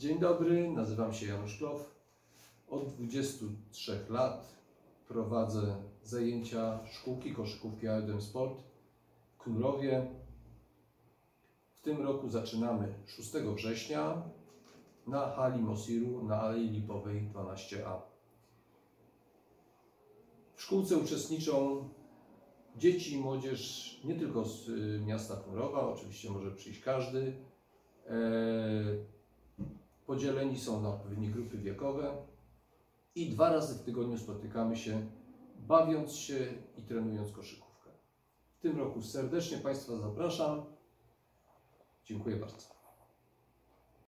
Dzień dobry, nazywam się Janusz Klow. Od 23 lat prowadzę zajęcia szkółki koszykówki A1 Sport w Knurowie. W tym roku zaczynamy 6 września na hali Mosiru na Alei Lipowej 12A. W szkółce uczestniczą dzieci i młodzież nie tylko z y, miasta Knurowa, oczywiście może przyjść każdy. Podzieleni są na odpowiednie grupy wiekowe i dwa razy w tygodniu spotykamy się, bawiąc się i trenując koszykówkę. W tym roku serdecznie Państwa zapraszam. Dziękuję bardzo.